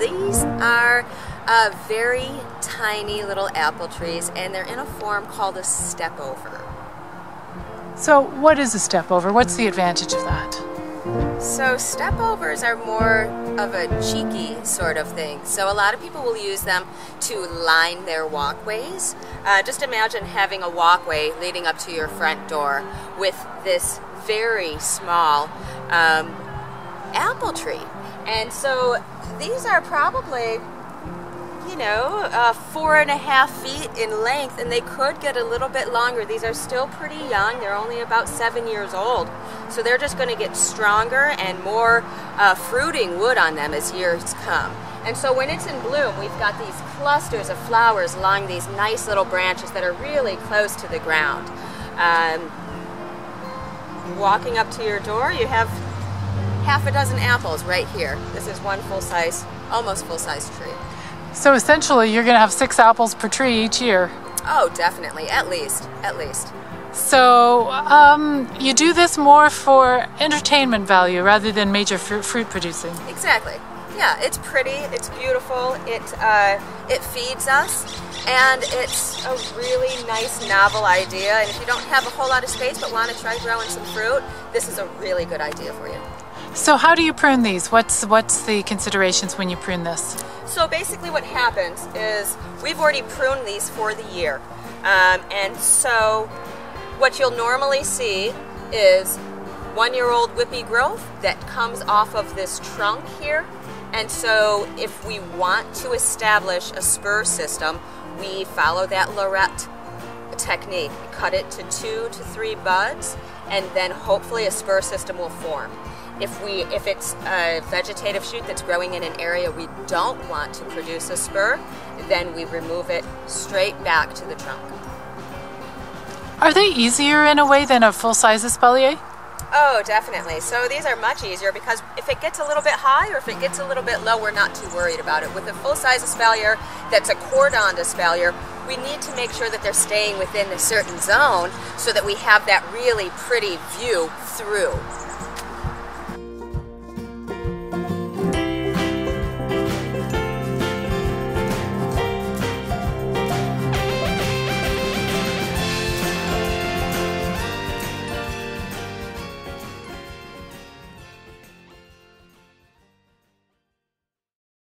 are uh, very tiny little apple trees and they're in a form called a step over. So, what is a step over? What's the advantage of that? So, step overs are more of a cheeky sort of thing. So, a lot of people will use them to line their walkways. Uh, just imagine having a walkway leading up to your front door with this very small um, apple tree. And so, these are probably you know, uh, four and a half feet in length, and they could get a little bit longer. These are still pretty young. They're only about seven years old. So they're just going to get stronger and more uh, fruiting wood on them as years come. And so when it's in bloom, we've got these clusters of flowers along these nice little branches that are really close to the ground. Um, walking up to your door, you have half a dozen apples right here. This is one full-size, almost full-size tree. So essentially, you're going to have six apples per tree each year. Oh, definitely. At least. At least. So um, you do this more for entertainment value rather than major fruit, fruit producing. Exactly. Yeah, it's pretty. It's beautiful. It uh, it feeds us, and it's a really nice, novel idea. And if you don't have a whole lot of space but want to try growing some fruit, this is a really good idea for you. So how do you prune these? What's what's the considerations when you prune this? So basically what happens is we've already pruned these for the year. Um, and so what you'll normally see is one-year-old whippy growth that comes off of this trunk here. And so if we want to establish a spur system, we follow that Lorette technique. Cut it to two to three buds, and then hopefully a spur system will form. If we if it's a vegetative shoot that's growing in an area we don't want to produce a spur, then we remove it straight back to the trunk. Are they easier in a way than a full-size espalier? Oh, definitely. So these are much easier because if it gets a little bit high or if it gets a little bit low, we're not too worried about it. With a full-size espalier that's a cordoned espalier, we need to make sure that they're staying within a certain zone so that we have that really pretty view through.